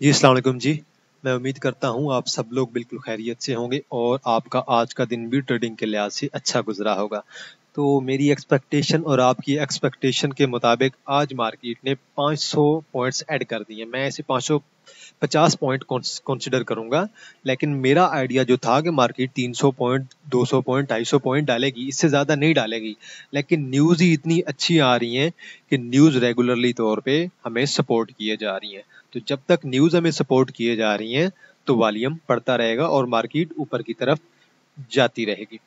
जी वालेकुम जी। मैं उम्मीद करता हूँ आप सब लोग बिल्कुल खैरियत से होंगे और आपका आज का दिन भी ट्रेडिंग के लिहाज से अच्छा गुजरा होगा। तो मेरी एक्सपेक्टेशन और आपकी एक्सपेक्टेशन के मुताबिक आज मार्केट ने 500 पॉइंट्स ऐड कर दिए मैं ऐसे 550 पॉइंट कंसिडर करूँगा, लेकिन मेरा आइडिया जो था कि मार्केट 300 पॉइंट 200 पॉइंट 250 पॉइंट डालेगी, इससे ज़्यादा नहीं डालेगी। लेकिन न्यूज़ ही इतनी अच्छी आ रही हैं कि न्यूज़ रेगुलरली तौर पर हमें सपोर्ट किए जा रही हैं। तो जब तक न्यूज़ हमें सपोर्ट किए जा रही हैं तो वॉल्यूम बढ़ता रहेगा और मार्केट ऊपर की तरफ़ जाती रहेगी।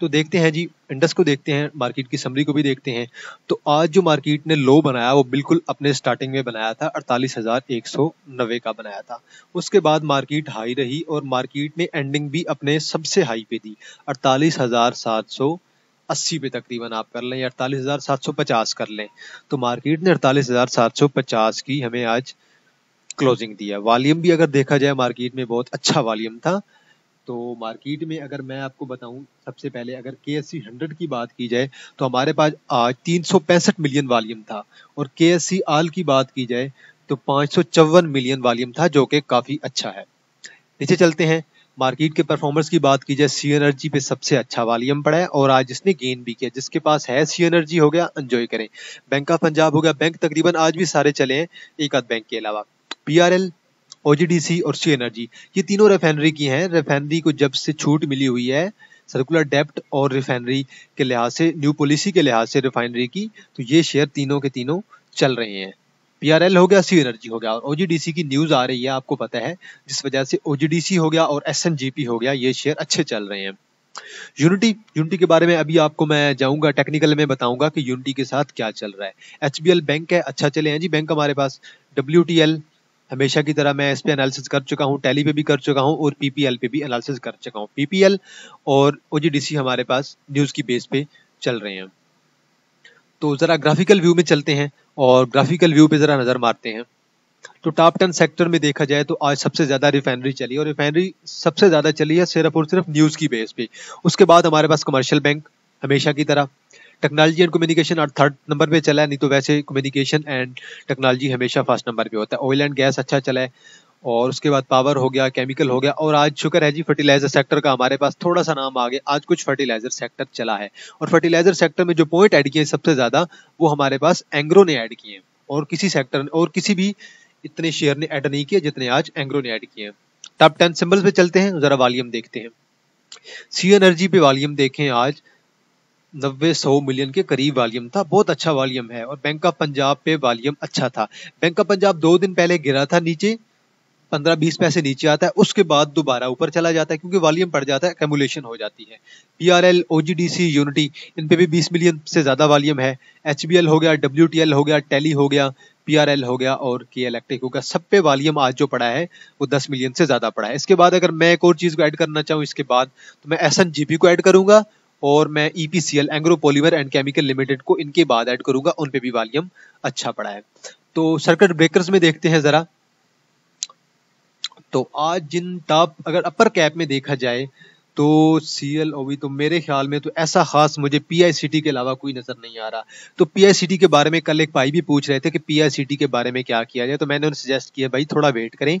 तो देखते हैं जी इंडस को देखते हैं मार्केट की समरी को भी देखते हैं। तो आज जो मार्केट ने लो बनाया, वो बिल्कुल अपने स्टार्टिंग में बनाया था, अड़तालीस हज़ार एक सौ नब्बे का बनाया था। उसके बाद मार्केट हाई रही और मार्केट ने एंडिंग भी अपने सबसे हाई पे दी। अड़तालीस हज़ार सात सौ अस्सी पे तकरीबन आप कर लें अड़तालीस हज़ार सात सौ पचास कर लें। तो मार्केट ने अड़तालीस हज़ार सात सौ पचास की हमें आज क्लोजिंग दिया। वॉल्यूम भी अगर देखा जाए मार्केट में बहुत अच्छा वॉल्यूम था। तो मार्केट में अगर मैं आपको बताऊँ, सबसे पहले अगर के एस सी हंड्रेड की बात की जाए तो हमारे पास आज तीन सौ पैंसठ मिलियन वॉल्यूम था। और के एस सी आल की बात की जाए तो पाँच सौ चौवन मिलियन वॉल्यूम था, जो कि काफ़ी अच्छा है। नीचे चलते हैं। मार्केट के परफॉर्मेंस की बात की जाए सी एनर्जी पे सबसे अच्छा वॉल्यूम पड़ा है, और आज इसने गेन भी किया। जिसके पास है सी एनर्जी हो गया एंजॉय करें। बैंक ऑफ़ पंजाब हो गया बैंक तकरीबन आज भी सारे चले हैं, एक आध बैंक के अलावा। पी आर एल ओजीडीसी और सी एनर्जी ये तीनों रिफाइनरी की हैं। रिफाइनरी को जब से छूट मिली हुई है सर्कुलर डेप्ट और रिफाइनरी के लिहाज से न्यू पॉलिसी के लिहाज से रिफाइनरी की तो ये शेयर तीनों के तीनों चल रहे हैं। पीआरएल हो गया सी एनर्जी हो गया और ओजीडीसी की न्यूज़ आ रही है, आपको पता है, जिस वजह से ओजीडीसी हो गया और SNGP हो गया, ये शेयर अच्छे चल रहे हैं। यूनिटी यूनिटी के बारे में अभी आपको मैं जाऊँगा टेक्निकल में बताऊँगा कि यूनिटी के साथ क्या चल रहा है। HBL बैंक है अच्छा चले हैं जी बैंक हमारे पास WTL हमेशा की तरह मैं इस पे एनालिसिस कर चुका हूँ टैली पे भी कर चुका हूँ और पीपीएल पे भी एनालिसिस कर चुका हूँ। पीपीएल और ओजीडीसी हमारे पास न्यूज़ की बेस पे चल रहे हैं। तो जरा ग्राफिकल व्यू में चलते हैं और ग्राफिकल व्यू पे जरा नज़र मारते हैं। तो टॉप टेन सेक्टर में देखा जाए तो आज सबसे ज़्यादा रिफाइनरी चली और रिफाइनरी सबसे ज़्यादा चली है सिर्फ़ और सिर्फ़ न्यूज़ की बेस पे। उसके बाद हमारे पास कमर्शियल बैंक हमेशा की तरह। टेक्नोलॉजी एंड कम्युनिकेशन और थर्ड नंबर पे चला है, नहीं तो वैसे कम्युनिकेशन एंड टेक्नोलॉजी हमेशा फ़र्स्ट नंबर पे होता है। ऑयल एंड गैस अच्छा चला है, और उसके बाद पावर हो गया केमिकल हो गया, और आज शुक्र है जी फर्टिलाइज़र सेक्टर का हमारे पास थोड़ा सा नाम आ गया। आज कुछ फर्टिलाइज़र सेक्टर चला है, और फर्टिलाइज़र सेक्टर में जो पॉइंट ऐड किए सबसे ज़्यादा, वो हमारे पास एंग्रो ने ऐड किए और किसी सेक्टर ने, और किसी भी इतने शेयर ने ऐड नहीं किए जितने आज एंग्रो ने ऐड किए हैं। टॉप टेन सिंबल्स पे चलते हैं, जरा वॉल्यूम देखते हैं। सी एनर्जी पे वॉल्यूम देखें आज नब्बे सौ मिलियन के करीब वॉल्यूम था, बहुत अच्छा वॉल्यूम है और बैंक ऑफ़ पंजाब पे वॉल्यूम अच्छा था। बैंक ऑफ़ पंजाब दो दिन पहले गिरा था नीचे, पंद्रह बीस पैसे नीचे आता है, उसके बाद दोबारा ऊपर चला जाता है क्योंकि वॉल्यूम पड़ जाता है कैमुलेशन हो जाती है। P R L O G D C unity इन पे भी बीस मिलियन से ज़्यादा वॉल्यूम है। एच बी एल हो गया डब्ल्यू टी एल हो गया टेली हो गया पी आर एल हो गया और के इलेक्ट्रिक हो गया। सब पे वॉल्यूम आज जो पड़ा है, वो दस मिलियन से ज़्यादा पड़ा है। इसके बाद अगर मैं एक और चीज़ को ऐड करना चाहूँ, इसके बाद तो मैं एस एन जी पी को ऐड करूँगा। और मैं EPCL Engro polymer and chemical limited को इनके बाद ऐड करूँगा, उन पे भी वॉल्यूम अच्छा पड़ा है। तो सर्किट ब्रेकर्स में देखते हैं जरा। तो आज जिन टॉप अगर अपर कैप में देखा जाए तो सी एल तो मेरे ख्याल में तो ऐसा खास मुझे पी आई सी टी के अलावा कोई नज़र नहीं आ रहा। तो पी आई सी टी के बारे में कल एक भाई भी पूछ रहे थे कि पी आई सी टी के बारे में क्या किया जाए तो मैंने उन्हें सजेस्ट किया, भाई, थोड़ा वेट करें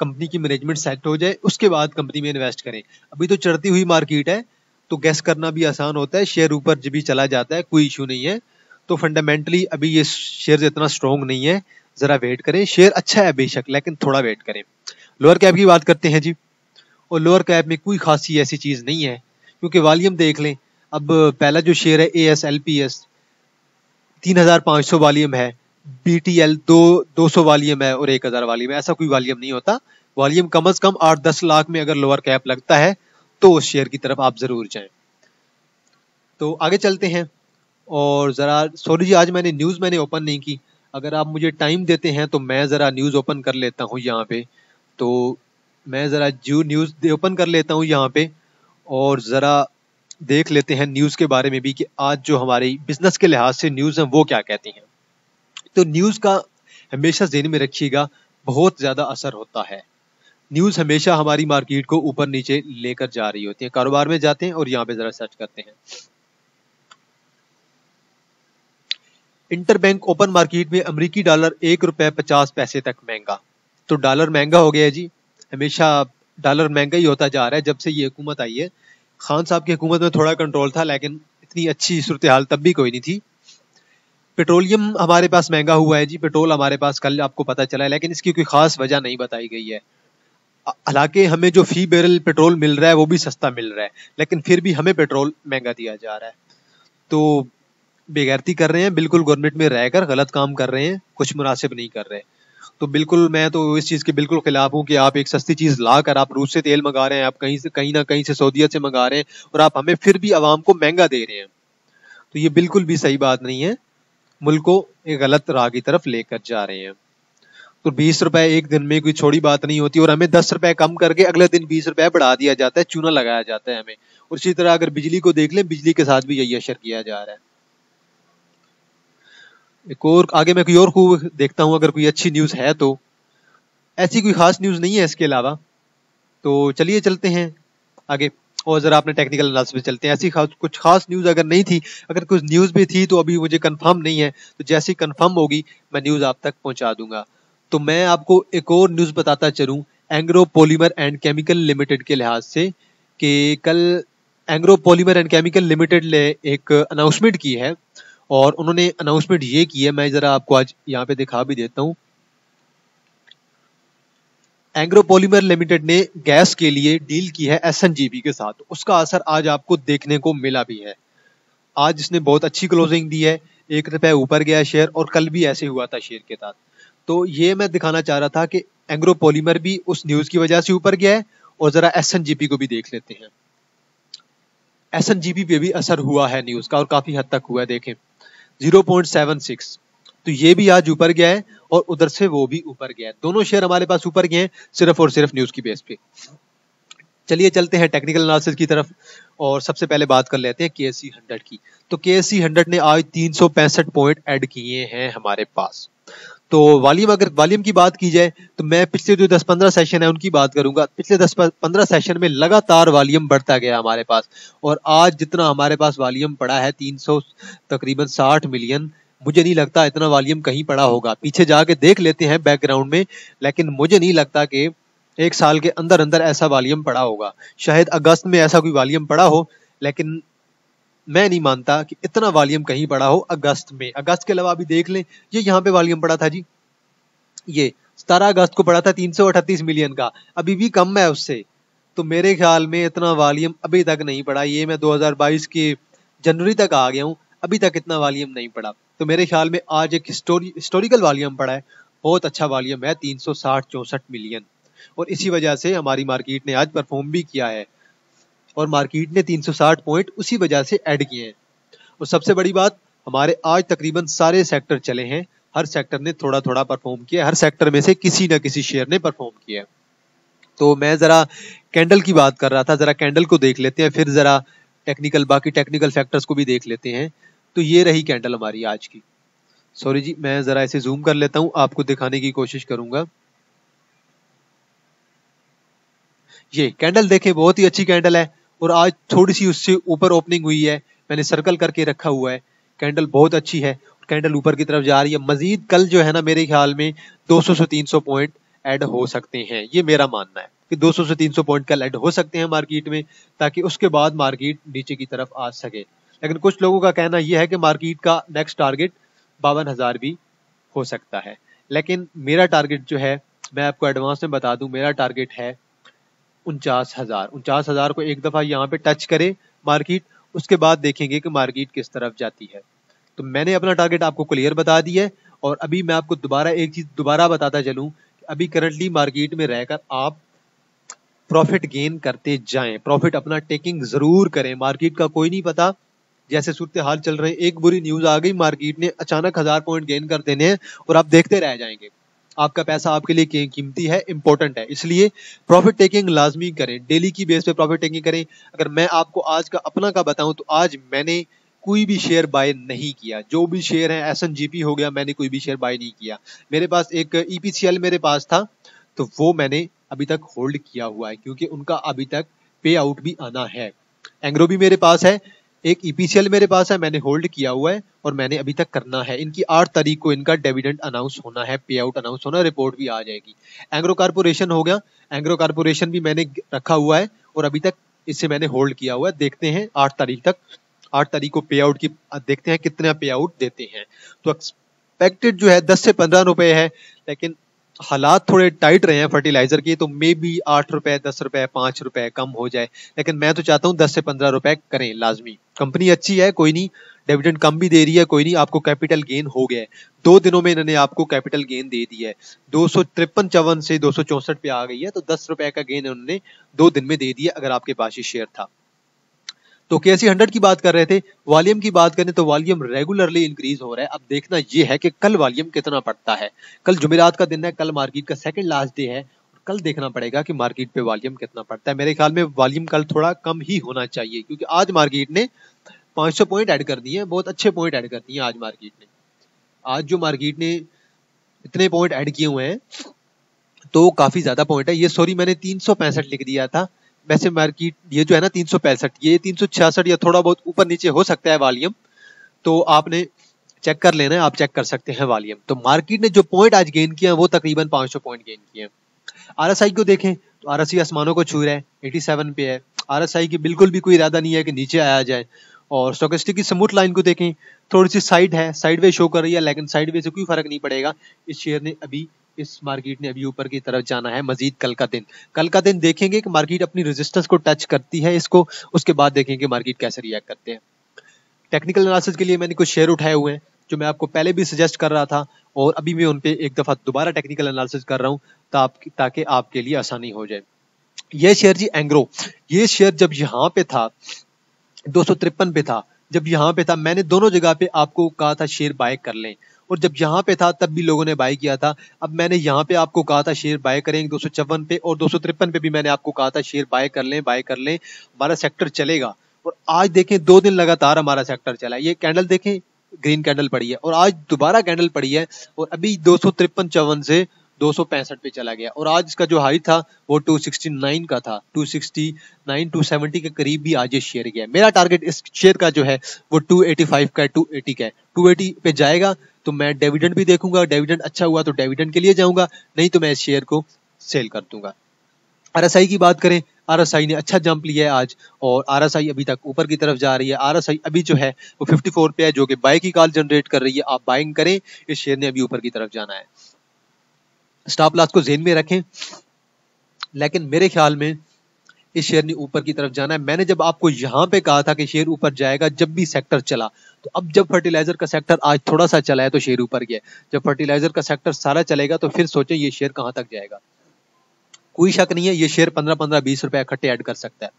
कंपनी की मैनेजमेंट सेट हो जाए, उसके बाद कंपनी में इन्वेस्ट करें। अभी तो चढ़ती हुई मार्केट है तो गैस करना भी आसान होता है शेयर ऊपर जब भी चला जाता है, कोई इशू नहीं है। तो फंडामेंटली अभी ये शेयर इतना स्ट्रॉन्ग नहीं है, जरा वेट करें। शेयर अच्छा है बेशक, लेकिन थोड़ा वेट करें। लोअर कैप की बात करते हैं जी। और लोअर कैप में कोई खासी ऐसी चीज़ नहीं है, क्योंकि वॉल्यूम देख लें। अब पहला जो शेयर है A S L P S तीन हज़ार पाँच सौ वॉल्यूम है। बी टी एल दो दो सौ वॉल्यूम है और एक हज़ार वॉल्यूम है। ऐसा कोई वॉल्यूम नहीं होता। वॉल्यूम कम अज कम आठ दस लाख में अगर लोअर कैप लगता है तो उस शेयर की तरफ़ आप ज़रूर जाएँ। तो आगे चलते हैं और ज़रा सॉरी जी, आज मैंने न्यूज़ मैंने ओपन नहीं की। अगर आप मुझे टाइम देते हैं तो मैं ज़रा न्यूज़ ओपन कर लेता हूँ यहाँ पे। तो मैं ज़रा जू न्यूज़ ओपन कर लेता हूँ यहाँ पे और ज़रा देख लेते हैं न्यूज़ के बारे में भी कि आज जो हमारी बिज़नेस के लिहाज से न्यूज़ है, वो क्या कहती हैं। तो न्यूज़ का हमेशा जेन में रखिएगा, बहुत ज़्यादा असर होता है। न्यूज़ हमेशा हमारी मार्केट को ऊपर नीचे लेकर जा रही होती है। कारोबार में जाते हैं और यहाँ पे जरा सर्च करते हैं। इंटर बैंक ओपन मार्केट में अमरीकी डॉलर एक रुपए पचास पैसे तक महँगा। तो डॉलर महँगा हो गया है जी। हमेशा डॉलर महँगा ही होता जा रहा है। जब से ये हुकूमत आई है, खान साहब की हुकूमत में थोड़ा कंट्रोल था, लेकिन इतनी अच्छी सूरत हाल तब भी कोई नहीं थी। पेट्रोलियम हमारे पास महँगा हुआ है जी। पेट्रोल हमारे पास कल आपको पता चला है, लेकिन इसकी कोई खास वजह नहीं बताई गई है। हालाँकि हमें जो फ़ी बैरल पेट्रोल मिल रहा है, वो भी सस्ता मिल रहा है, लेकिन फिर भी हमें पेट्रोल महँगा दिया जा रहा है। तो बेगैरती कर रहे हैं, बिल्कुल गवर्नमेंट में रहकर गलत काम कर रहे हैं, कुछ मुनासिब नहीं कर रहे। तो बिल्कुल मैं तो इस चीज़ के बिल्कुल खिलाफ हूँ कि आप एक सस्ती चीज़ ला कर, आप रूस से तेल मंगा रहे हैं, आप कहीं से, कहीं ना कहीं से सऊदीयत से मंगा रहे हैं, और आप हमें फिर भी आवाम को महँगा दे रहे हैं। तो ये बिल्कुल भी सही बात नहीं है। मुल्क को एक गलत राह की तरफ़ लेकर जा रहे हैं। तो बीस रुपए एक दिन में कोई छोड़ी बात नहीं होती और हमें दस रुपए कम करके अगले दिन बीस रुपए बढ़ा दिया जाता है, चूना लगाया जाता है हमें। और इसी तरह अगर बिजली को देख लें, बिजली के साथ भी यही असर किया जा रहा है। एक और, आगे मैं कोई और खूब देखता हूँ, अगर कोई अच्छी न्यूज़ है तो। ऐसी कोई खास न्यूज़ नहीं है इसके अलावा। तो चलिए चलते हैं आगे, और जरा अपने टेक्निकल एनालिसिस चलते हैं। ऐसी खास, कुछ खास न्यूज़ अगर नहीं थी, अगर कुछ न्यूज़ भी थी तो अभी मुझे कंफर्म नहीं है तो जैसी कंफर्म होगी, मैं न्यूज़ आप तक पहुँचा दूँगा। तो मैं आपको एक और न्यूज़ बताता चलूँ Engro polymer and chemical limited के लिहाज से कि कल Engro polymer and chemical limited ने एक अनाउंसमेंट की है और उन्होंने अनाउंसमेंट ये की है, मैं जरा आपको आज यहाँ पे दिखा भी देता हूँ। एंग्रो पॉलीमर लिमिटेड ने गैस के लिए डील की है एस के साथ। उसका असर आज आपको देखने को मिला भी है। आज इसने बहुत अच्छी क्लोजिंग दी है। एक रुपए ऊपर गया शेयर और कल भी ऐसे हुआ था शेयर के साथ। तो ये मैं दिखाना चाह रहा था कि एंग्रो पॉलीमर भी उस न्यूज़ की वजह से ऊपर गया है और जरा एसएनजीपी को भी देख लेते हैं। एस एन पे भी असर हुआ है न्यूज़ का और काफ़ी हद तक हुआ है, देखें। 0.76 तो ये भी आज ऊपर गया है और उधर से वो भी ऊपर गया है। दोनों शेयर हमारे पास ऊपर गए हैं, सिर्फ़ और सिर्फ़ न्यूज़ की बेस पे। चलिए चलते हैं टेक्निकल एनालिसिस की तरफ़ और सबसे पहले बात कर लेते हैं के एस हंड्रेड की। तो के एस हंड्रेड ने आज तीन सौ पैंसठ पॉइंट ऐड किए हैं हमारे पास। तो वॉल्यूम अगर वॉल्यूम की बात की जाए तो मैं पिछले जो 10-15 सेशन है, उनकी बात करूँगा। पिछले 10-15 सेशन में लगातार वॉल्यूम बढ़ता गया हमारे पास। और आज जितना हमारे पास वॉल्यूम पड़ा है 300 तकरीबन 60 मिलियन। मुझे नहीं लगता इतना वॉल्यूम कहीं पड़ा होगा। पीछे जाके देख लेते हैं बैकग्राउंड में, लेकिन मुझे नहीं लगता कि एक साल के अंदर अंदर ऐसा वॉल्यूम पड़ा होगा। शायद अगस्त में ऐसा कोई वॉल्यूम पड़ा हो, लेकिन मैं नहीं मानता कि इतना वॉल्यूम कहीं पड़ा हो अगस्त में। अगस्त के अलावा अभी देख लें, ये यहाँ पे वॉल्यूम पड़ा था जी। ये सतारह अगस्त को पड़ा था तीन मिलियन का। अभी भी कम है उससे। तो मेरे ख्याल में इतना वॉल्यूम अभी तक नहीं पड़ा। ये मैं 2022 के जनवरी तक आ गया हूँ। अभी तक इतना वॉल्यूम नहीं पड़ा। तो मेरे ख्याल में आज एक हिस्टोरी हिस्टोरिकल वॉल्यूम पड़ा है। बहुत अच्छा वॉल्यूम है, तीन सौ मिलियन। और इसी वजह से हमारी मार्केट ने आज परफॉर्म भी किया है। और मार्केट ने 360 पॉइंट उसी वजह से ऐड किए हैं। और सबसे बड़ी बात, हमारे आज तकरीबन सारे सेक्टर चले हैं। हर सेक्टर ने थोड़ा थोड़ा परफॉर्म किया हर सेक्टर में से किसी न किसी शेयर ने परफॉर्म किया तो मैं जरा कैंडल की बात कर रहा था। जरा कैंडल को देख लेते हैं, फिर जरा टेक्निकल बाकी टेक्निकल फैक्टर्स को भी देख लेते हैं। तो ये रही कैंडल हमारी आज की। सॉरी जी, मैं जरा इसे जूम कर लेता हूँ। आपको दिखाने की कोशिश करूँगा। ये कैंडल देखें, बहुत ही अच्छी कैंडल है। और आज थोड़ी सी उससे ऊपर ओपनिंग हुई है। मैंने सर्कल करके रखा हुआ है। कैंडल बहुत अच्छी है। कैंडल ऊपर की तरफ़ जा रही है। मजीद कल जो है ना मेरे ख्याल में 200 से 300 पॉइंट ऐड हो सकते हैं। ये मेरा मानना है कि 200 से 300 पॉइंट कल ऐड हो सकते हैं मार्केट में ताकि उसके बाद मार्केट नीचे की तरफ़ आ सके। लेकिन कुछ लोगों का कहना यह है कि मार्केट का नेक्स्ट टारगेट बावन हज़ार भी हो सकता है। लेकिन मेरा टारगेट जो है, मैं आपको एडवांस में बता दूँ, मेरा टारगेट है उनचास हज़ार। उनचास हज़ार को एक दफ़ा यहाँ पे टच करे मार्केट उसके बाद देखेंगे कि मार्केट किस तरफ़ जाती है। तो मैंने अपना टारगेट आपको क्लियर बता दिया है और अभी मैं आपको दोबारा एक चीज़ दोबारा बताता चलूँ अभी करंटली मार्केट में रहकर आप प्रॉफिट गेन करते जाएँ। प्रॉफिट अपना टेकिंग ज़रूर करें। मार्केट का कोई नहीं पता। जैसे सूरत हाल चल रहे, एक बुरी न्यूज़ आ गई मार्केट ने अचानक हज़ार पॉइंट गेन कर देने हैं और आप देखते रह जाएँगे। आपका पैसा आपके लिए कीमती है इंपॉर्टेंट है। इसलिए प्रॉफिट टेकिंग लाजमी करें। डेली की बेस पे प्रॉफिट टेकिंग करें। अगर मैं आपको आज का अपना का बताऊँ तो आज मैंने कोई भी शेयर बाय नहीं किया। जो भी शेयर है एस हो गया, मैंने कोई भी शेयर बाय नहीं किया। मेरे पास एक ईपीसीएल e मेरे पास था तो वो मैंने अभी तक होल्ड किया हुआ है, क्योंकि उनका अभी तक पे आउट भी आना है। एंग्रो भी मेरे पास है एक ईपीसीएल मेरे पास है, मैंने होल्ड किया हुआ है और मैंने अभी तक करना है। इनकी आठ तारीख को इनका डिविडेंड अनाउंस होना है पे आउट अनाउंस होना रिपोर्ट भी आ जाएगी। एंग्रो कारपोरेशन हो गया। एंग्रो कारपोरेशन भी मैंने रखा हुआ है और अभी तक इसे मैंने होल्ड किया हुआ है। देखते हैं आठ तारीख तक, आठ तारीख को पे आउट की, देखते हैं कितना पे आउट देते हैं। तो एक्सपेक्टेड जो है, दस से पंद्रह रुपए है, लेकिन हालात थोड़े टाइट रहे हैं फर्टिलाइज़र के तो मे बी आठ रुपए, दस रुपए, पाँच रुपए कम हो जाए। लेकिन मैं तो चाहता हूँ दस से पंद्रह रुपए करें, लाजमी। कंपनी अच्छी है, कोई नहीं। डिविडेंड कम भी दे रही है, कोई नहीं। आपको कैपिटल गेन हो गया है। दो दिनों में इन्होंने आपको कैपिटल गेन दे दिया है। दो सौ तिरपन चौवन से दो सौ चौसठ पे आ गई है तो दस रुपए का गेन उन्होंने दो दिन में दे दिया, अगर आपके पास ये शेयर था। तो के सी हंड्रेड की बात कर रहे थे। वॉल्यूम की बात करें तो वॉल्यूम रेगुलरली इंक्रीज हो रहा है। अब देखना यह है कि कल वॉल्यूम कितना पड़ता है। कल जुमेरात का दिन है, कल मार्केट का सेकंड लास्ट डे है। कल देखना पड़ेगा कि मार्केट पे वॉल्यूम कितना पड़ता है। मेरे ख्याल में वॉल्यूम कल थोड़ा कम ही होना चाहिए, क्योंकि आज मार्केट ने 500 पॉइंट ऐड कर दिए हैं, बहुत अच्छे पॉइंट ऐड कर दिए आज मार्केट ने। आज जो मार्केट ने इतने पॉइंट ऐड किए हुए हैं तो काफ़ी ज़्यादा पॉइंट है। ये सॉरी, मैंने तीन लिख दिया था। वैसे मार्केट, ये जो है ना तीन ये तीन या थोड़ा बहुत ऊपर नीचे हो सकता है वॉल्यूम तो आपने चेक कर लेना है, आप चेक कर सकते हैं वॉल्यूम। तो मार्केट ने जो पॉइंट आज गेन किया वो तकरीबन 500 पॉइंट गेन किए आरएसआई को देखें तो आरएसआई आसमानों को छू रहा है 87 पे है। आरएसआई की बिल्कुल भी कोई इरादा नहीं है कि नीचे आया जाए। और स्टोकेस्टिक की समूथ लाइन को देखें, थोड़ी सी साइड है, साइड वे शो कर रही है, लेकिन साइड वे से कोई फ़र्क नहीं पड़ेगा। इस शेयर ने अभी, इस मार्केट ने अभी ऊपर की तरफ़ जाना है, मजीद कल का दिन। कल का दिन देखेंगे कि मार्केट अपनी रेजिस्टेंस को टच करती है इसको, उसके बाद देखेंगे मार्केट कैसे रिएक्ट करते हैं। टेक्निकल एनालिसिस के लिए मैंने कुछ शेयर उठाए हुए हैं। जो मैं आपको पहले भी सजेस्ट कर रहा था, और अभी मैं उन पे एक दफ़ा दोबारा टेक्निकल एनालिसिस कर रहा हूँ ताकि आपके लिए आसानी हो जाए। ये शेयर जी एंग्रो ये शेयर जब यहाँ पे था, दो सौ तिरपन पे था, जब यहाँ पे था, मैंने दोनों जगह पे आपको कहा था शेयर बाय कर लें। और जब यहाँ पे था, तब भी लोगों ने बाय किया था। अब मैंने यहाँ पे आपको कहा था शेयर बाय करेंगे दो पे, और दो सौ तिरपन पे भी मैंने आपको कहा था शेयर बाय कर लें बाय कर लें, हमारा सेक्टर चलेगा। और आज देखें, दो दिन लगातार हमारा सेक्टर चला ये कैंडल देखें ग्रीन कैंडल पड़ी है और आज दोबारा कैंडल पड़ी है और अभी दो सौ तिरपन चौवन से दो सौ पैंसठ पे चला गया। और आज इसका जो हाई था, वो 269 का था। 269 270 के करीब भी आज ये शेयर गया मेरा टारगेट इस शेयर का जो है, वो 285 का है 280 का है। 280 पे जाएगा तो मैं डिविडेंड भी देखूँगा। डिविडेंड अच्छा हुआ तो डिविडेंड के लिए जाऊँगा, नहीं तो मैं इस शेयर को सेल कर दूँगा। आरएसआई की बात करें आरएसआई ने अच्छा जंप लिया है आज, और आरएसआई अभी तक ऊपर की तरफ़ जा रही है। आरएसआई अभी जो है, वो 54 पे है, जो कि बाय की कॉल जनरेट कर रही है। आप बाइंग करें, इस शेयर ने अभी ऊपर की तरफ़ जाना है। स्टॉप लॉस को जेन में रखें, लेकिन मेरे ख्याल में इस शेयर ने ऊपर की तरफ़ जाना है। मैंने जब आपको यहाँ पे कहा था कि शेयर ऊपर जाएगा, जब भी सेक्टर चला तो अब जब फर्टिलाइज़र का सेक्टर आज थोड़ा सा चला है तो शेयर ऊपर गया जब फर्टिलाइज़र का सेक्टर सारा चलेगा तो फिर सोचे ये शेयर कहाँ तक जाएगा। कोई शक नहीं है, ये शेयर पंद्रह पंद्रह बीस रुपए इकट्ठे ऐड कर सकता है।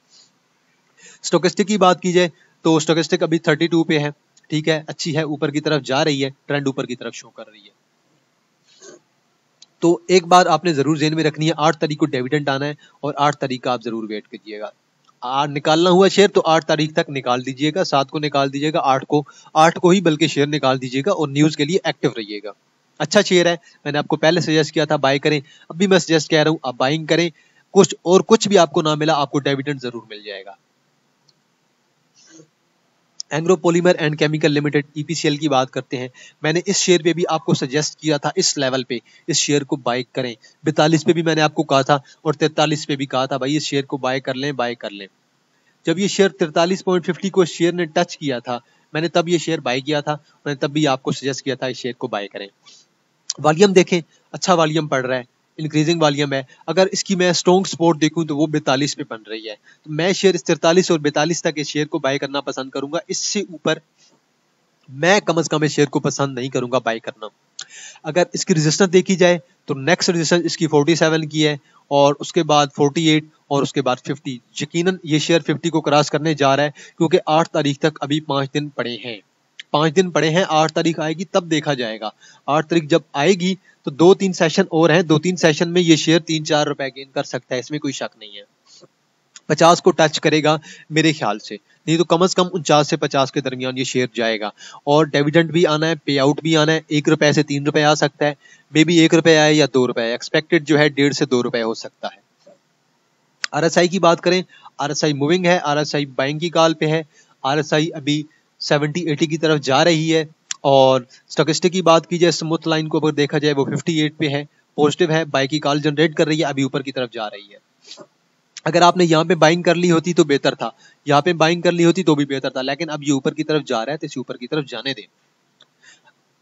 स्टोकेस्टिक की बात की जाए तो स्टोकेस्टिक अभी थर्टी टू पे है, ठीक है, अच्छी है, ऊपर की तरफ़ जा रही है ट्रेंड ऊपर की तरफ़ शो कर रही है। तो एक बात आपने ज़रूर जेन में रखनी है, आठ तारीख को डेविडेंट आना है, और आठ तारीख का आप ज़रूर वेट कीजिएगा। निकालना हुआ शेयर तो आठ तारीख तक निकाल दीजिएगा, सात को निकाल दीजिएगा, आठ को आठ को ही बल्कि शेयर निकाल दीजिएगा, और न्यूज़ के लिए एक्टिव रहिएगा। अच्छा शेयर है। मैंने आपको पहले सजेस्ट किया था बाय करें। अब भी मैं सजेस्ट कह रहा हूँ, आप बाइंग करें। कुछ और कुछ भी आपको ना मिला, आपको डेविडेंड ज़रूर मिल जाएगा। Engro polymer and chemical limited EPCL की बात करते हैं। मैंने इस शेयर पे भी आपको सजेस्ट किया था, इस लेवल पे, इस शेयर को बाय करें। बैतालीस पे भी मैंने आपको कहा था और तैतालीस पे भी कहा था, भाई इस शेयर को बाय कर लें बाय कर लें। जब ये शेयर तिरतालीस पॉइंट फिफ्टी को शेयर ने टच किया था, मैंने तब ये शेयर बाय किया था, मैंने तब भी आपको सजेस्ट किया था इस शेयर को बाय करें। वॉल्यूम देखें अच्छा वॉल्यूम पड़ रहा है इंक्रीजिंग वॉल्यूम है। अगर इसकी मैं स्ट्रॉन्ग सपोर्ट देखूँ तो वो बैतालीस पे बन रही है। तो मैं शेयर इस तिरतालीस और बैतालीस तक इस शेयर को बाय करना पसंद करूँगा। इससे ऊपर मैं कम अज कम इस शेयर को पसंद नहीं करूँगा बाय करना। अगर इसकी रेजिस्टेंस देखी जाए तो नेक्स्ट रेजिस्टेंस इसकी 47 की है, और उसके बाद 48 और उसके बाद 50 यकीनन ये शेयर 50 को क्रॉस करने जा रहा है, क्योंकि 8 तारीख तक अभी पाँच दिन पड़े हैं। पाँच दिन पड़े हैं, आठ तारीख आएगी, तब देखा जाएगा। आठ तारीख जब आएगी तो दो तीन सेशन और हैं। दो तीन सेशन में ये शेयर तीन चार रुपए गेन कर सकता है, इसमें कोई शक नहीं है। पचास को टच करेगा मेरे ख्याल से। नहीं तो कम अज कम उनचास से पचास के दरमियान ये शेयर जाएगा। और डिविडेंड भी आना है पे आउट भी आना है। एक रुपए से तीन रुपए आ सकता है। मे बी एक रुपए आए या दो रुपए एक्सपेक्टेड जो है, डेढ़ से दो रुपए हो सकता है। आरएसआई की बात करें आरएसआई मूविंग है आरएसआई बाइंग की कॉल पे है। आरएसआई अभी 70 80 की तरफ़ जा रही है। और स्टोकेस्टिक की बात की जाए स्मूथ लाइन को अगर देखा जाए, वो 58 पे है पॉजिटिव है बाई की कॉल जनरेट कर रही है, अभी ऊपर की तरफ़ जा रही है। अगर आपने यहाँ पे बाइंग कर ली होती तो बेहतर था, यहाँ पे बाइंग कर ली होती तो भी बेहतर था, लेकिन अब ये ऊपर की तरफ़ जा रहा है तो इसे ऊपर की तरफ़ जाने दें।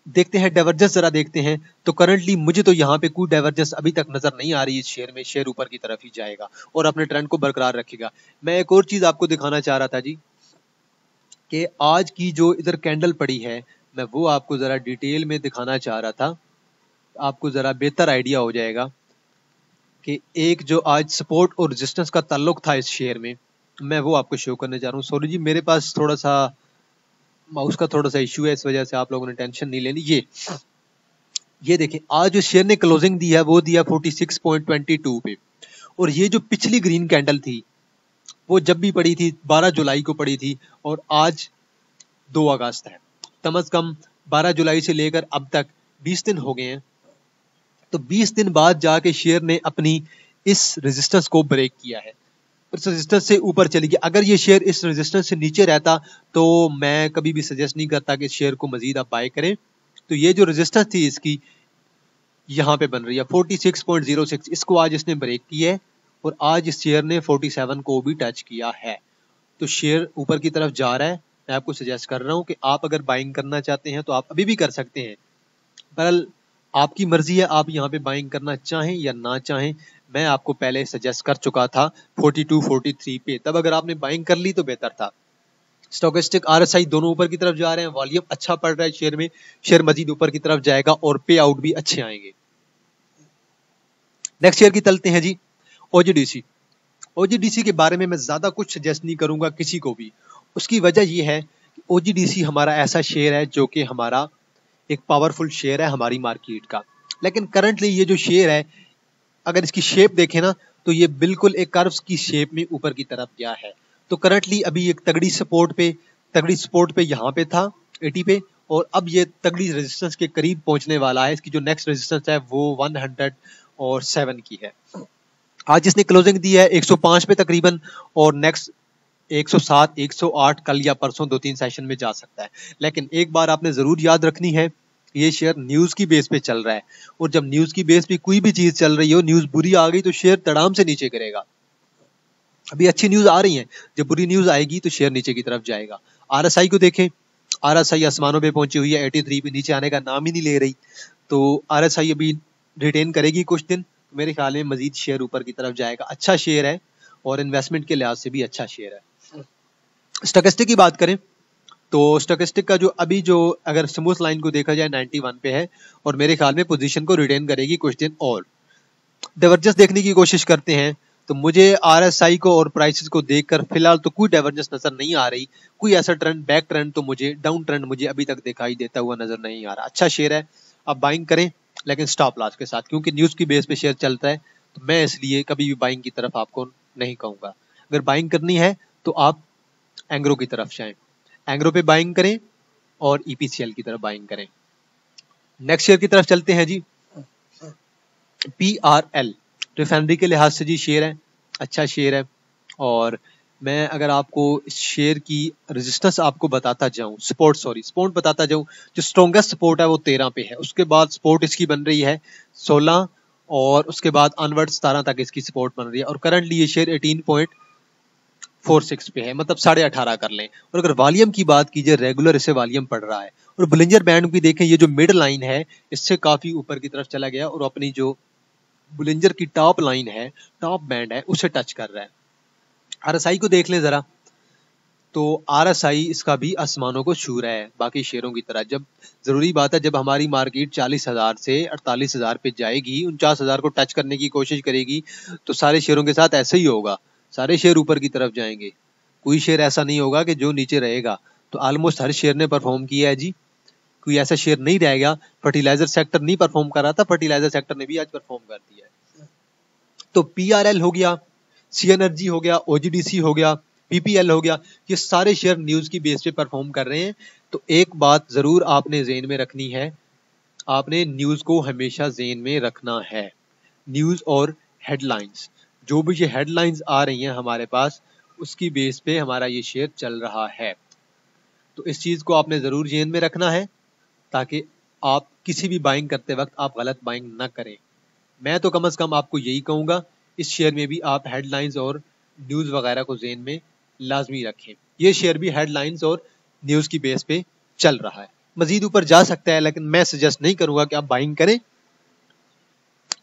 देखते हैं डाइवर्जेंस जरा देखते हैं तो करंटली मुझे तो यहाँ पे कोई डाइवर्जेंस अभी तक नज़र नहीं आ रही है शेयर में शेयर ऊपर की तरफ़ ही जाएगा, और अपने ट्रेंड को बरकरार रखेगा। मैं एक और चीज़ आपको दिखाना चाह रहा था जी कि आज की जो इधर कैंडल पड़ी है, मैं वो आपको ज़रा डिटेल में दिखाना चाह रहा था। आपको ज़रा बेहतर आइडिया हो जाएगा कि एक जो आज सपोर्ट और रेजिस्टेंस का ताल्लुक था इस शेयर में, मैं वो आपको शो करने जा रहा हूँ। सॉरी जी, मेरे पास थोड़ा सा माउस का थोड़ा सा इशू है, इस वजह से आप लोगों ने टेंशन नहीं लेनी। ये ये देखें आज जो शेयर ने क्लोजिंग दी है, वो दिया 46.22 पे। और ये जो पिछली ग्रीन कैंडल थी वो जब भी पड़ी थी 12 जुलाई को पड़ी थी और आज 2 अगस्त है। कम अज कम 12 जुलाई से लेकर अब तक 20 दिन हो गए हैं। तो 20 दिन बाद जाके शेयर ने अपनी इस रेजिस्टेंस को ब्रेक किया है। इस रेजिस्टेंस से ऊपर चली गई। अगर ये शेयर इस रेजिस्टेंस से नीचे रहता तो मैं कभी भी सजेस्ट नहीं करता कि इस शेयर को मजीद आप बाय करें। तो ये जो रेजिस्टेंस थी, इसकी यहाँ पे बन रही है। 46.06 इसको आज इसने ब्रेक किया है। और आज इस शेयर ने 47 को भी टच किया है। तो शेयर ऊपर की तरफ़ जा रहा है। मैं आपको सजेस्ट कर रहा हूँ कि आप अगर बाइंग करना चाहते हैं तो आप अभी भी कर सकते हैं। पर आपकी मर्ज़ी है, आप यहाँ पे बाइंग करना चाहें या ना चाहें, मैं आपको पहले सजेस्ट कर चुका था 42 43 पे। तब अगर आपने बाइंग कर ली तो बेहतर था। स्टोकेस्टिक आरएसआई दोनों ऊपर की तरफ़ जा रहे हैं। वॉल्यूम अच्छा पड़ रहा है शेयर में। शेयर मजीद ऊपर की तरफ़ जाएगा और पे आउट भी अच्छे आएँगे। नेक्स्ट शेयर की तलते हैं जी। ओजीडीसी ओजीडीसी के बारे में मैं ज़्यादा कुछ सजेस्ट नहीं करूँगा किसी को भी। उसकी वजह यह है कि ओजीडीसी हमारा ऐसा शेयर है जो कि हमारा एक पावरफुल शेयर है हमारी मार्केट का। लेकिन करंटली ये जो शेयर है, अगर इसकी शेप देखें ना तो ये बिल्कुल एक कर्व्स की शेप में ऊपर की तरफ़ गया है। तो करंटली अभी एक तगड़ी सपोर्ट पे, तगड़ी सपोर्ट पे यहाँ पे था 80 पे, और अब ये तगड़ी रेजिस्टेंस के करीब पहुँचने वाला है। इसकी जो नेक्स्ट रेजिस्टेंस है वो 100 और 7 की है। आज इसने क्लोजिंग दी है 105 पे तकरीबन और नेक्स्ट 107, 108 कल या परसों दो तीन सेशन में जा सकता है। लेकिन एक बार आपने ज़रूर याद रखनी है ये शेयर न्यूज़ की बेस पे चल रहा है। और जब न्यूज़ की बेस पे कोई भी चीज़ चल रही हो न्यूज़ बुरी आ गई तो शेयर तड़ाम से नीचे करेगा। अभी अच्छी न्यूज़ आ रही है जब बुरी न्यूज़ आएगी तो शेयर नीचे की तरफ़ जाएगा। आरएसआई को देखें आरएसआई आसमानों पर पहुँची हुई है 83 पे नीचे आने का नाम ही नहीं ले रही। तो आरएसआई अभी रिटेन करेगी कुछ दिन मेरे ख्याल में मजीद शेयर ऊपर की तरफ़ जाएगा। अच्छा शेयर है और इन्वेस्टमेंट के लिहाज से भी अच्छा शेयर है। स्टोकेस्टिक की बात करें तो स्टोकेस्टिक का जो अभी जो अगर स्मूथ लाइन को देखा जाए 91 पे है और मेरे ख्याल में पोजीशन को रिटेन करेगी कुछ दिन और। डाइवर्जेंस देखने की कोशिश करते हैं तो मुझे आरएसआई को और प्राइसेस को देखकर फ़िलहाल तो कोई डाइवर्जेंस नज़र नहीं आ रही। कोई ऐसा ट्रेंड बैक ट्रेंड तो मुझे डाउन ट्रेंड मुझे अभी तक दिखाई देता हुआ नज़र नहीं आ रहा। अच्छा शेयर है आप बाइंग करें। लेकिन स्टॉप लॉस के साथ, क्योंकि न्यूज़ की बेस पे शेयर चलता है तो मैं इसलिए कभी भी बाइंग की तरफ़ आपको नहीं कहूँगा। अगर बाइंग करनी है तो आप एंग्रो की तरफ़ जाएँ। एंग्रो पे बाइंग करें और ईपीसीएल की तरफ़ बाइंग करें। नेक्स्ट शेयर की तरफ़ चलते हैं जी। पी आर एल रिफाइनरी के लिहाज से जी शेयर है अच्छा शेयर है, और मैं अगर आपको शेयर की रेजिस्टेंस आपको बताता जाऊँ सपोर्ट सॉरी सपोर्ट बताता जाऊँ, जो स्ट्रॉन्गेस्ट सपोर्ट है वो तेरह पे है। उसके बाद सपोर्ट इसकी बन रही है सोलह, और उसके बाद अनवर्ड सतारह तक इसकी सपोर्ट बन रही है। और करंटली ये share eighteen point four six पे है मतलब साढ़े अठारह कर लें। और अगर वॉल्यूम की बात कीजिए रेगुलर इसे वॉल्यूम पड़ रहा है। और बुलिंजर बैंड भी देखें, ये जो मिड लाइन है, इससे काफ़ी ऊपर की तरफ़ चला गया, और अपनी जो बुलिंजर की टॉप लाइन है टॉप बैंड है, उसे टच कर रहा है। आरएसआई को देख लें जरा। तो आरएसआई इसका भी आसमानों को छू रहा है, बाकी शेयरों की तरह। जब ज़रूरी बात है, जब हमारी मार्केट चालीस हज़ार से अड़तालीस हज़ार पे जाएगी, उनचास हज़ार को टच करने की कोशिश करेगी तो सारे शेयरों के साथ ऐसे ही होगा। सारे शेयर ऊपर की तरफ़ जाएँगे। कोई शेयर ऐसा नहीं होगा कि जो नीचे रहेगा। तो ऑलमोस्ट हर शेयर ने परफॉर्म किया है जी। कोई ऐसा शेयर नहीं रहेगा फर्टिलाइज़र सेक्टर नहीं परफॉर्म कर रहा था फर्टिलाइज़र सेक्टर ने भी आज परफॉर्म कर दिया है। तो पीआरएल हो गया। सी हो गया ओजीडीसी हो गया पीपीएल हो गया, ये सारे शेयर न्यूज़ की बेस पे परफॉर्म कर रहे हैं। तो एक बात ज़रूर आपने जेन में रखनी है। आपने न्यूज़ को हमेशा जेन में रखना है। न्यूज़ और हेडलाइंस जो भी ये हेडलाइंस आ रही हैं हमारे पास, उसकी बेस पे हमारा ये शेयर चल रहा है। तो इस चीज़ को आपने ज़रूर जेन में रखना है, ताकि आप किसी भी बाइंग करते वक्त आप गलत बाइंग ना करें। मैं तो कम अज कम आपको यही कहूँगा इस शेयर में भी आप हेडलाइंस और न्यूज़ वगैरह को जेन में लाजमी रखें। ये शेयर भी हेडलाइंस और न्यूज़ की बेस पे चल रहा है। मजीद ऊपर जा सकता है, लेकिन मैं सजेस्ट नहीं करूँगा कि आप बाइंग करें,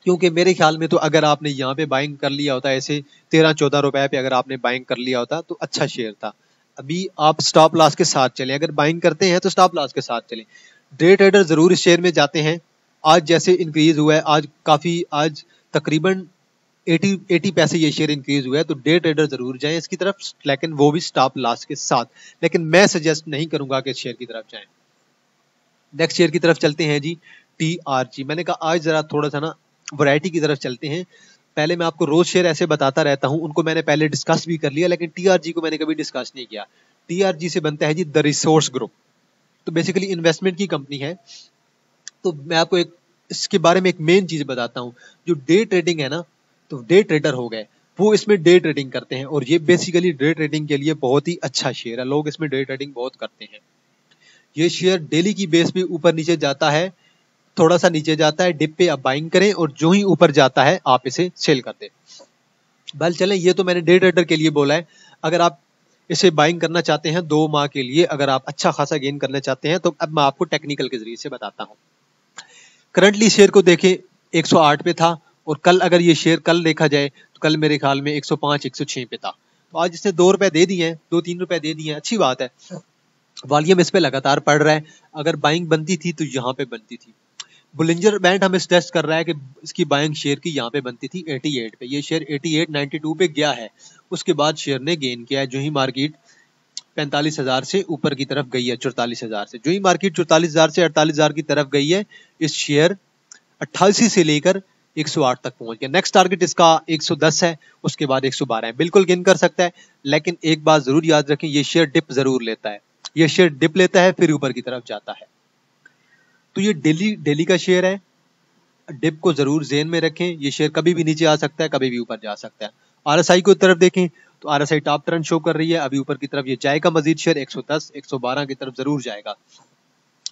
क्योंकि मेरे ख्याल में तो अगर आपने यहाँ पे बाइंग कर लिया होता, ऐसे तेरह चौदह रुपए पे अगर आपने बाइंग कर लिया होता तो अच्छा शेयर था। अभी आप स्टॉप लॉस के साथ चलें। अगर बाइंग करते हैं तो स्टॉप लॉस के साथ चलें। डे ट्रेडर ज़रूर इस शेयर में जाते हैं। आज जैसे इंक्रीज हुआ है, आज काफ़ी, आज तकरीबन 80 80 पैसे ये शेयर इंक्रीज हुआ है तो डे ट्रेडर ज़रूर जाएँ इसकी तरफ़, लेकिन वो भी स्टॉप लॉस के साथ। लेकिन मैं सजेस्ट नहीं करूँगा कि शेयर की तरफ़ जाएँ। नेक्स्ट शेयर की तरफ़ चलते हैं जी टी आर जी मैंने कहा, आज जरा थोड़ा सा ना वैरायटी की तरफ़ चलते हैं। पहले मैं आपको रोज शेयर ऐसे बताता रहता हूँ, उनको मैंने पहले डिस्कस भी कर लिया, लेकिन टीआरजी को मैंने कभी डिस्कस नहीं किया। टीआरजी से बनता है जी द रिसोर्स ग्रुप तो बेसिकली इन्वेस्टमेंट की कंपनी है। तो मैं आपको एक, इसके बारे में एक मेन चीज़ बताता हूँ। जो डे ट्रेडिंग है ना डे ट्रेडर हो गए। वो इसमें डे ट्रेडिंग करते हैं और ये बेसिकली डे ट्रेडिंग के लिए बहुत ही अच्छा शेयर है। लोग इसमें डे ट्रेडिंग बहुत करते हैं। ये शेयर डेली की बेस पे ऊपर नीचे जाता है थोड़ा सा नीचे जाता है डिप पे आप बाइंग करें और जो ही ऊपर जाता है आप इसे सेल कर दें। बल चलें ये तो मैंने डे ट्रेडर के लिए बोला है। अगर आप इसे बाइंग करना चाहते हैं दो माह के लिए अगर आप अच्छा खासा गेन करना चाहते हैं तो अब मैं आपको टेक्निकल के ज़रिए से बताता हूँ। करंटली शेयर को देखें 108 पे था और कल अगर ये शेयर कल देखा जाए तो कल मेरे ख्याल में 105 106 पे था। तो आज इसने दो रुपए दे दिए हैं, दो तीन रुपए दे दिए हैं। अच्छी बात है। वॉल्यूम इस पे लगातार पड़ रहा है। अगर बाइंग बनती थी तो यहाँ पे बनती थी। बुलिंजर बैंड हमें सजेस्ट कर रहा है कि इसकी बाइंग शेयर की यहाँ पे बनती थी 88 पे। ये शेयर 88 92 पे गया है। उसके बाद शेयर ने गेन किया है। जो ही मार्केट पैंतालीस हज़ार से ऊपर की तरफ़ गई है, चौतालीस हज़ार से। जो ही मार्केट चौतालीस हज़ार से अड़तालीस हज़ार की तरफ़ गई है, इस शेयर अट्ठासी से लेकर 108 तक पहुँच गया। नेक्स्ट टारगेट इसका 110 है, उसके बाद 112 है। बिल्कुल गेन कर सकता है, लेकिन एक बात ज़रूर याद रखें, ये शेयर डिप ज़रूर लेता है। ये शेयर डिप लेता है, फिर ऊपर की तरफ़ जाता है। तो ये डेली डेली का शेयर है। डिप को ज़रूर जेन में रखें। ये शेयर कभी भी नीचे आ सकता है, कभी भी ऊपर जा सकता है। आरएसआई को तरफ़ देखें तो आरएसआई टॉप ट्रेंड शो कर रही है। अभी ऊपर की तरफ़ ये जाएगा मजीद शेयर 110 112 की तरफ़ ज़रूर जाएगा।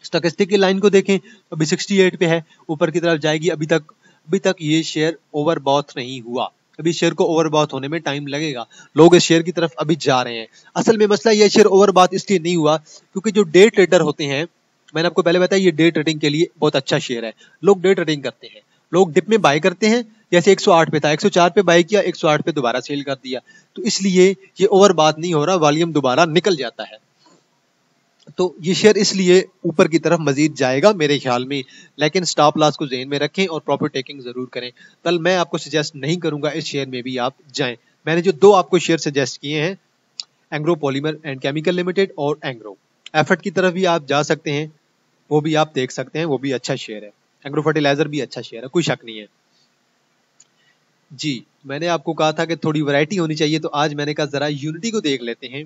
स्टोकेस्टिक की लाइन को देखें तो अभी 68 पे है, ऊपर की तरफ़ जाएगी। अभी तक अभी तक ये शेयर ओवरबॉथ नहीं हुआ। अभी शेयर को ओवरबाथ होने में टाइम लगेगा। लोग इस शेयर की तरफ़ अभी जा रहे हैं। असल में मसला यह शेयर ओवर बाथ इसलिए नहीं हुआ क्योंकि जो डे ट्रेडर होते हैं, मैंने आपको पहले बताया ये डे ट्रेडिंग के लिए बहुत अच्छा शेयर है। लोग डे ट्रेडिंग करते हैं। लोग डिप में बाय करते हैं, जैसे 108 पे था। 104 पे बाय किया 108 पे दोबारा सेल कर दिया। तो इसलिए ये ओवर बात नहीं हो रहा वॉल्यूम दोबारा निकल जाता है। तो ये शेयर इसलिए ऊपर की तरफ़ मजीद जाएगा मेरे ख्याल में। लेकिन स्टॉप लॉस को जहन में रखें और प्रॉफिट टेकिंग ज़रूर करें। कल मैं आपको सजेस्ट नहीं करूँगा इस शेयर में भी आप जाएँ। मैंने जो दो आपको शेयर सजेस्ट किए हैं Engro polymer and chemical limited और एंग्रो एफर्ट की तरफ़ भी आप जा सकते हैं, वो भी आप देख सकते हैं, वो भी अच्छा शेयर है। एंग्रो फर्टिलाइज़र भी अच्छा शेयर है, कोई शक नहीं है। जी, मैंने आपको कहा था कि थोड़ी वैरायटी होनी चाहिए तो आज मैंने कहा जरा यूनिटी को देख लेते हैं।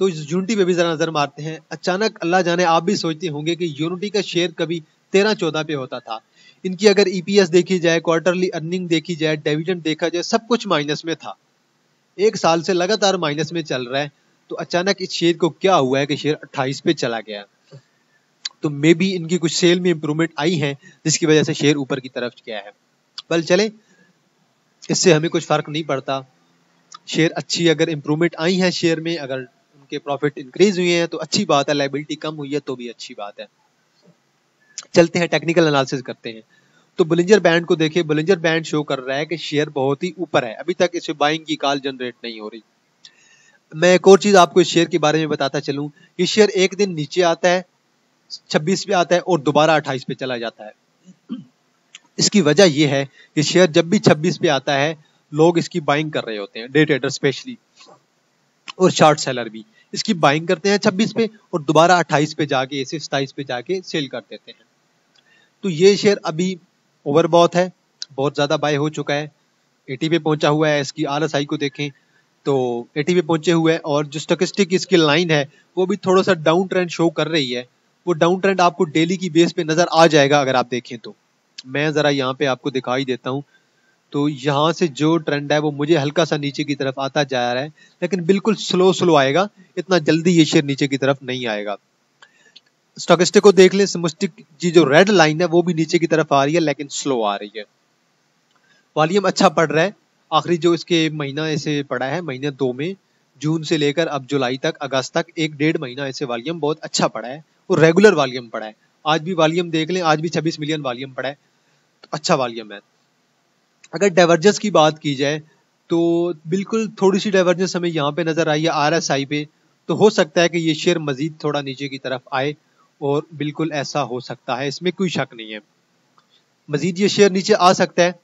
तो इस यूनिटी पे भी जरा नज़र मारते हैं। अचानक अल्लाह जाने आप भी सोचते होंगे कि यूनिटी का शेयर कभी तेरह चौदह पे होता था। इनकी अगर ईपीएस देखी जाए क्वार्टरली अर्निंग देखी जाए डिविडेंड देखा जाए, सब कुछ माइनस में था। एक साल से लगातार माइनस में चल रहा है। तो अचानक इस शेयर को क्या हुआ है कि शेयर 28 पे चला गया। तो मे बी इनकी कुछ सेल में इंप्रूवमेंट आई है, जिसकी वजह से शेयर ऊपर की तरफ़ गया है। बल चले, इससे हमें कुछ फ़र्क नहीं पड़ता। शेयर अच्छी अगर इंप्रूवमेंट आई है शेयर में, अगर उनके प्रॉफिट इंक्रीज हुए हैं तो अच्छी बात है लाइबिलिटी कम हुई है तो भी अच्छी बात है। चलते हैं टेक्निकल एनालिसिस करते हैं। तो बुलिंजर बैंड को देखिए बुलिंजर बैंड शो कर रहा है कि शेयर बहुत ही ऊपर है। अभी तक इसे बाइंग की कॉल जनरेट नहीं हो रही। मैं एक और चीज़ आपको इस शेयर के बारे में बताता चलूँ ये शेयर एक दिन नीचे आता है, छब्बीस पे आता है और दोबारा अट्ठाईस पे चला जाता है। इसकी वजह यह है कि शेयर जब भी छब्बीस पे आता है, लोग इसकी बाइंग कर रहे होते हैं डे ट्रेडर स्पेशली और शॉर्ट सेलर भी। इसकी बाइंग करते हैं छब्बीस पे और दोबारा अट्ठाईस पे जाके इसे सताइस पे जाके सेल कर देते हैं। तो ये शेयर अभी ओवर बहुत है, बहुत ज़्यादा बाय हो चुका है। एटी पे पहुँचा हुआ है, इसकी आरएसआई को देखें तो एटी पे पहुँचे हुए हैं और जो स्टोकेस्टिक इसकी लाइन है, वो भी थोड़ा सा डाउन ट्रेंड शो कर रही है। वो डाउन ट्रेंड आपको डेली की बेस पे नज़र आ जाएगा अगर आप देखें तो। मैं जरा यहाँ पे आपको दिखाई देता हूँ। तो यहाँ से जो ट्रेंड है वो मुझे हल्का सा नीचे की तरफ़ आता जा रहा है, लेकिन बिल्कुल स्लो स्लो आएगा। इतना जल्दी ये शेयर नीचे की तरफ़ नहीं आएगा। स्टॉकिस्टिक को देख लें समुस्टिक की जो रेड लाइन है वो भी नीचे की तरफ़ आ रही है, लेकिन स्लो आ रही है। वॉल्यूम अच्छा पड़ रहा है। आखिरी जो इसके महीना ऐसे पड़ा है, महीने दो में, जून से लेकर अब जुलाई तक, अगस्त तक, एक डेढ़ महीना ऐसे वॉल्यूम बहुत अच्छा पड़ा है और रेगुलर वॉल्यूम पड़ा है। आज भी वॉल्यूम देख लें, आज भी 26 मिलियन वॉल्यूम पड़ा है। तो अच्छा वॉल्यूम है। अगर डाइवर्जेंस की बात की जाए तो बिल्कुल थोड़ी सी डाइवर्जेंस हमें यहाँ पे नज़र आई है आर एस आई पे। तो हो सकता है कि ये शेयर मजीद थोड़ा नीचे की तरफ़ आए और बिल्कुल ऐसा हो सकता है। इसमें कोई शक नहीं है। मजीद ये शेयर नीचे आ सकता है,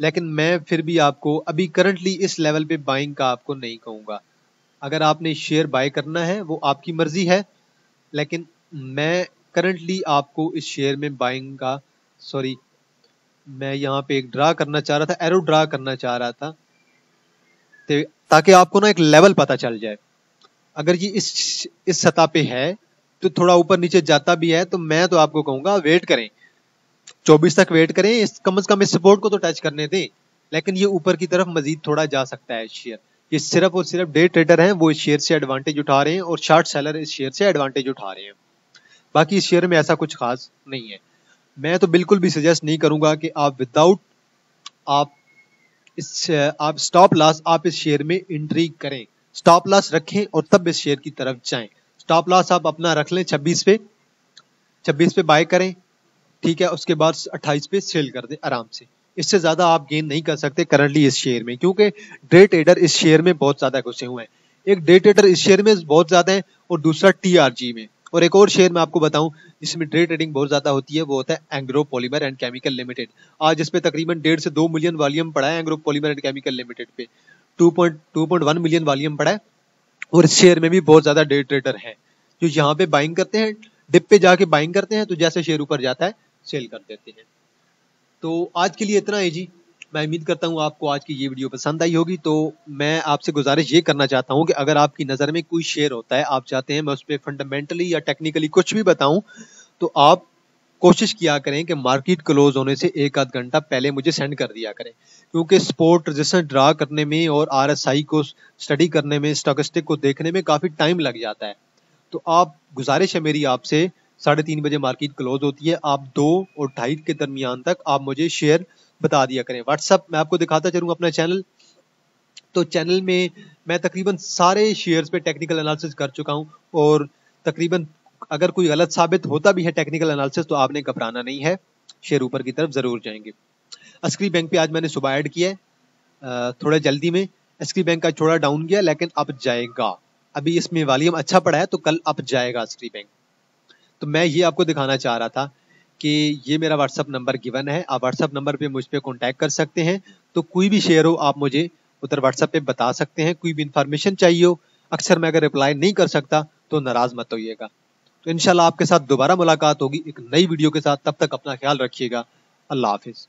लेकिन मैं फिर भी आपको अभी करंटली इस लेवल पे बाइंग का आपको नहीं कहूँगा। अगर आपने शेयर बाय करना है, वो आपकी मर्ज़ी है, लेकिन मैं करंटली आपको इस शेयर में बाइंग का सॉरी मैं यहाँ पे एक ड्रा करना चाह रहा था एरो ड्रा करना चाह रहा था ताकि आपको ना एक लेवल पता चल जाए। अगर ये इस इस सतह पे है तो थोड़ा ऊपर नीचे जाता भी है तो मैं तो आपको कहूँगा वेट करें। 24 तक वेट करें, इस, कम से कम इस सपोर्ट को तो टच करने दें, लेकिन ये ऊपर की तरफ़ मजीद थोड़ा जा सकता है शेयर ये सिर्फ़ और सिर्फ़ डे ट्रेडर हैं, वो इस शेयर से एडवांटेज उठा रहे हैं, और शार्ट सेलर इस शेयर से एडवांटेज उठा रहे हैं। बाकी इस शेयर में ऐसा कुछ खास नहीं है। मैं तो बिल्कुल भी सजेस्ट नहीं करूँगा कि आप विदाउट आप इस, आप स्टॉप लॉस आप इस शेयर में एंट्री करें। स्टॉप लॉस रखें और तब इस शेयर की तरफ़ जाएँ। स्टॉप लॉस आप अपना रख लें 26 पे। 26 पे बाय करें, ठीक है, उसके बाद 28 पे सेल कर दें आराम से। इससे ज़्यादा आप गेन नहीं कर सकते करंटली इस शेयर में, क्योंकि डे ट्रेडर इस शेयर में बहुत ज़्यादा घुसे हुए हैं। एक डे ट्रेडर इस शेयर में बहुत ज़्यादा है और दूसरा टीआरजी में। और एक और शेयर मैं आपको बताऊँ, जिसमें डे ट्रेडिंग बहुत ज़्यादा होती है, वो होता है Engro polymer and chemical limited. आज इस पे तकरीबन डेढ़ से दो मिलियन वॉल्यूम पड़ा है Engro polymer and chemical limited पे। Two point two point one million volume पड़ा है, और इस शेयर में भी बहुत ज़्यादा डे ट्रेडर है, जो यहाँ पे बाइंग करते हैं, डिप पे जाके बाइंग करते हैं तो जैसे शेयर ऊपर जाता है, सेल कर देते हैं। तो आज के लिए इतना है जी। मैं उम्मीद करता हूँ आपको आज की ये वीडियो पसंद आई होगी तो मैं आपसे गुजारिश ये करना चाहता हूँ कि अगर आपकी नज़र में कोई शेयर होता है, आप चाहते हैं मैं उस पर फंडामेंटली या टेक्निकली कुछ भी बताऊँ तो आप कोशिश किया करें कि मार्केट क्लोज होने से एक आध घंटा पहले मुझे सेंड कर दिया करें। क्योंकि स्पोर्ट रजिस्टर ड्रा करने में और RSI को स्टडी करने में स्टॉकिस्टिक को देखने में काफ़ी टाइम लग जाता है। तो आप, गुजारिश है मेरी आपसे, साढ़े तीन बजे मार्केट क्लोज होती है, आप दो और ढाई के दरमियान तक आप मुझे शेयर बता दिया करें। व्हाट्सअप मैं आपको दिखाता चलूँगा अपना चैनल तो चैनल में मैं तकरीबन सारे शेयर्स पे टेक्निकल एनालिसिस कर चुका हूँ और तकरीबन अगर कोई गलत साबित होता भी है टेक्निकल एनालिसिस तो आपने घबराना नहीं है। शेयर ऊपर की तरफ़ ज़रूर जाएँगे। अस्क्री बैंक पे आज मैंने सुबह ऐड किया है। थोड़ा जल्दी में अस्क्री बैंक का थोड़ा डाउन गया, लेकिन अब जाएगा। अभी इसमें वॉल्यूम अच्छा पड़ा है तो कल अब जाएगा अस्क्री बैंक तो मैं ये आपको दिखाना चाह रहा था कि ये मेरा व्हाट्सअप नंबर गिवन है। आप व्हाट्सअप नंबर पे मुझ पर कॉन्टैक्ट कर सकते हैं। तो कोई भी शेयर हो, आप मुझे उधर व्हाट्सअप पे बता सकते हैं। कोई भी इंफॉर्मेशन चाहिए हो, अक्सर मैं अगर रिप्लाई नहीं कर सकता तो नाराज़ मत होइएगा। तो इनशाला आपके साथ दोबारा मुलाकात होगी एक नई वीडियो के साथ। तब तक अपना ख्याल रखिएगा। अल्लाह हाफिज़।